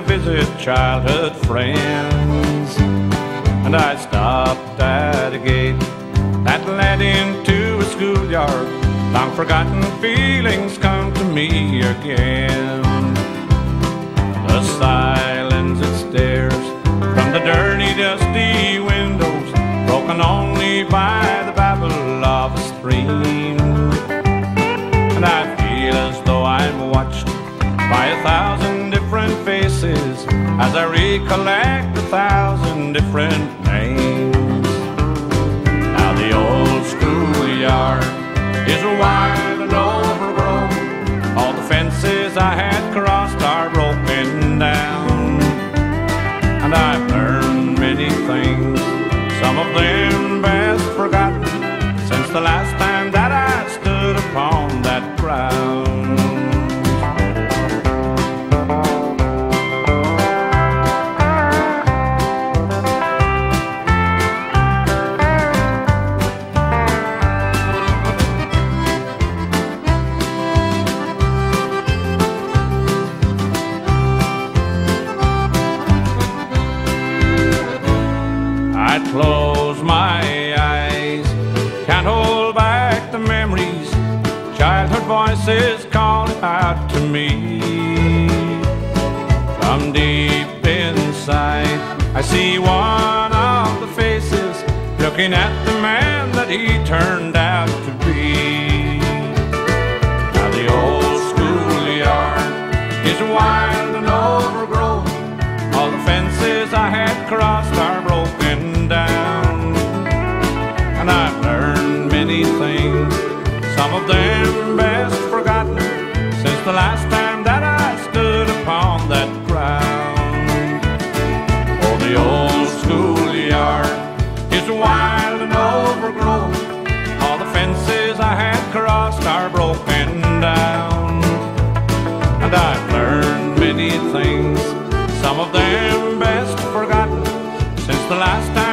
to visit childhood friends. And I stopped at a gate that led into a schoolyard. Long forgotten feelings come to me again. The silence that stares from the dirty, dusty windows, broken only by as I recollect a thousand different names. Now the old schoolyard is wild and overgrown. All the fences I had crossed are broken down. And I've learned many things, some of them best forgotten, since the last time that I stood upon that ground. Voices calling out to me. From deep inside, I see one of the faces looking at the man that he turned out to be. Now the old schoolyard is wild some of them best forgotten, since the last time that I stood upon that ground. Oh, the old schoolyard is wild and overgrown. All the fences I had crossed are broken down. And I've learned many things, some of them best forgotten, since the last time.